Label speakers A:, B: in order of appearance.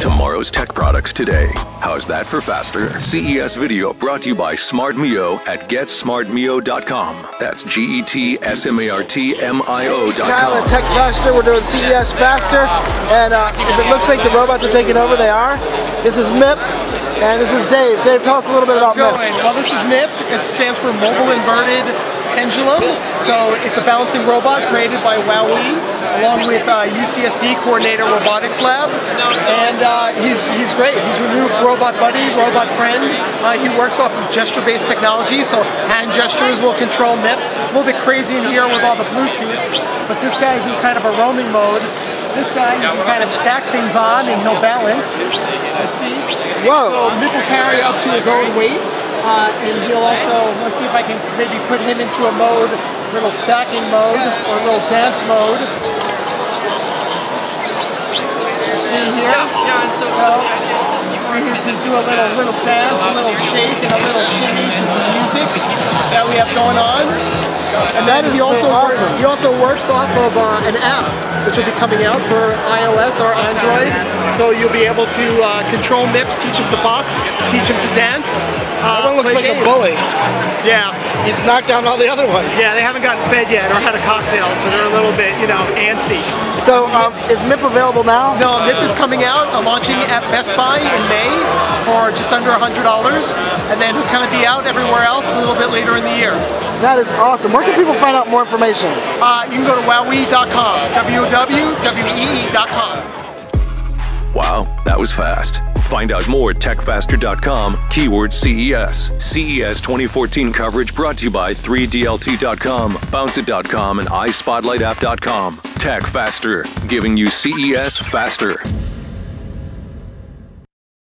A: tomorrow's tech products today. How's that for faster? CES Video brought to you by Smart Mio at GetSmartMio.com. That's G E T S M A R T M I O.com.
B: Kyle at Tech Faster. We're doing CES Faster. And uh, if it looks like the robots are taking over, they are. This is MIP. And this is Dave. Dave, tell us a little bit about MIP.
C: Well, this is MIP. It stands for Mobile Inverted Pendulum. So it's a balancing robot created by WowWee, along with uh, UCSD Coordinated Robotics Lab. And uh, he's, he's great. He's your new robot buddy, robot friend. Uh, he works off of gesture-based technology, so hand gestures will control MIP. A little bit crazy in here with all the Bluetooth, but this guy's in kind of a roaming mode. This guy, you can kind of stack things on and he'll balance. Let's see.
B: Whoa.
C: So MIP will carry up to his own weight. Uh, and he'll also, let's see if I can maybe put him into a mode, little stacking mode or a little dance mode. See here. So we can do a little little dance, a little shake, and a little shimmy to some music that we have going on. And then
B: That is
C: he also
B: so
C: works,
B: awesome.
C: he also works off of uh, an app which will be coming out for iOS or Android. So you'll be able to uh, control MIPS, teach him to box, teach him to dance. Uh,
B: That one looks like a bully.
C: Yeah,
B: He's knocked down all the other ones.
C: yeah, they haven't gotten fed yet or had a cocktail, so they're a little bit, you know, antsy.
B: So um, is MIP available now?
C: No, MIP is coming out, uh, launching at Best Buy in May for just under $100, and then he'll kind of be out everywhere else a little bit later in the year.
B: That is awesome. Where can people find out more information?
C: Uh, you can go to wowwee.com.
A: Wow, that was fast. Find out more at techfaster.com, keyword CES. CES 2014 coverage brought to you by 3DLT.com, Bounceit.com, and iSpotlightApp.com. Tech Faster, giving you CES faster.